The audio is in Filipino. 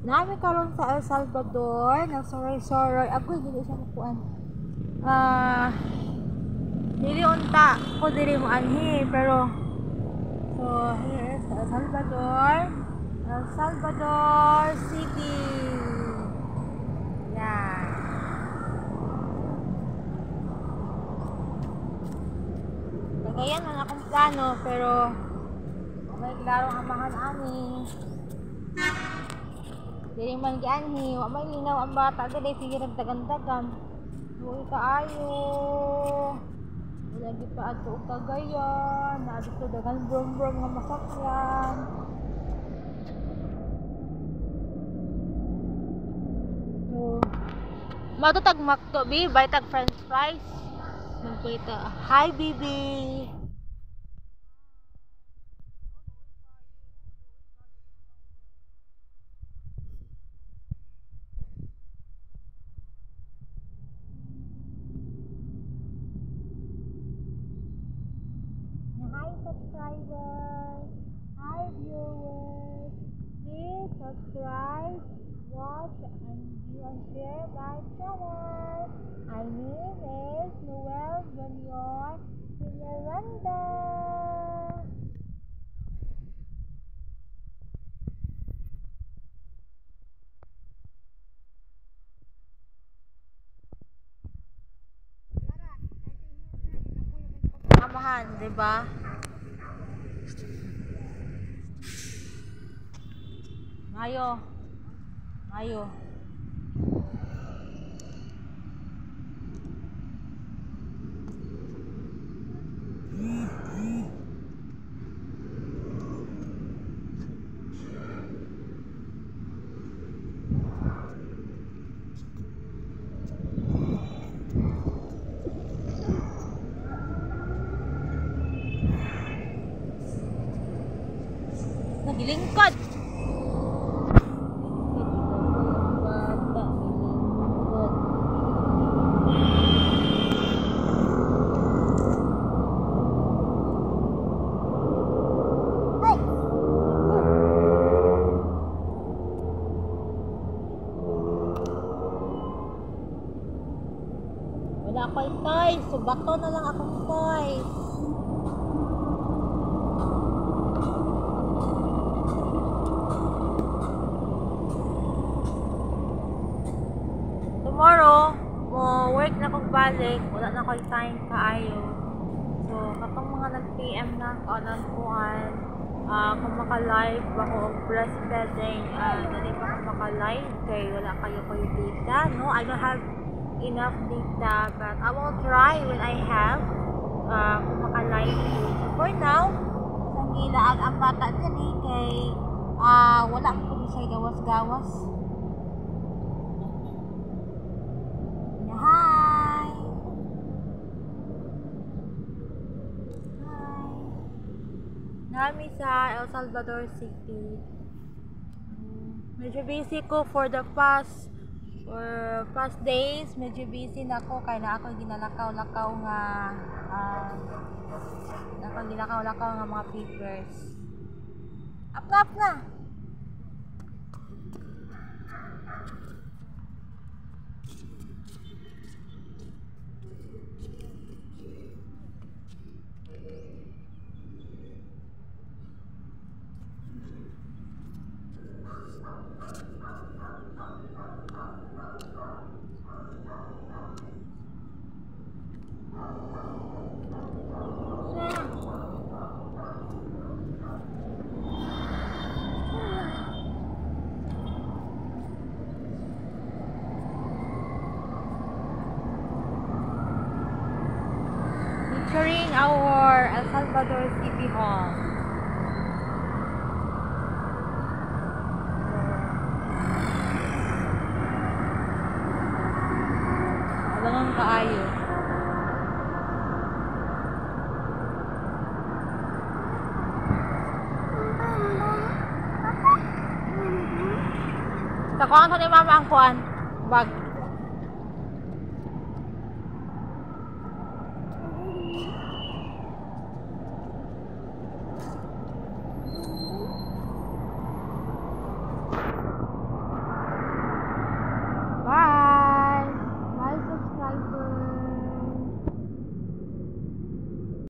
Nami karon sa El Salvador, nagsoray-soray. Agoy, dili siya makuan. Ah, dili unta ko dili mo anhi, pero so here is El Salvador. El Salvador City. Yan. Kagayan man akong plano, pero may klarong amahan ani. Dili man gianhi, wa may linaw ang bata dili sige nagdagan-dagan. Uy kaayo. Wala gi pa adto og kagayan, na adto dagan brom-brom nga masakyan. So, matutag makto bi, baytag french fries. Magpita. Hi, baby. Subscribers! Hi viewers! Please subscribe, watch, and view and share my channel. My name is Noel Junior Piñaranda. Amahan, di ba? 哪有？哪有？Nagilingkod. Ay! Wala ko toys. So, bato na lang akong toys. tomorrow mo work na kong balik wala na ko'y time kaayo. So katong mga nag PM na o nang kuhan ah kung maka-live ako og breastfeeding uh, dali pa ako maka-live kay wala kayo ko'y data no? I don't have enough data but I will try when I have uh, kung maka-live so for now sang gilaag ang bata diri kay ah wala ko siya gawas-gawas Hi! Hi! Nami sa El Salvador City. Medyo busy ko for the past for past days. Medyo busy na ako kaya na ako ginalakaw-lakaw nga uh, na ako ginalakaw-lakaw nga mga papers. Up na, up na! Featuring our El Salvador City Hall. Alangang kaayo. Sa kuhaan sa ni mama ang kuan. Bag.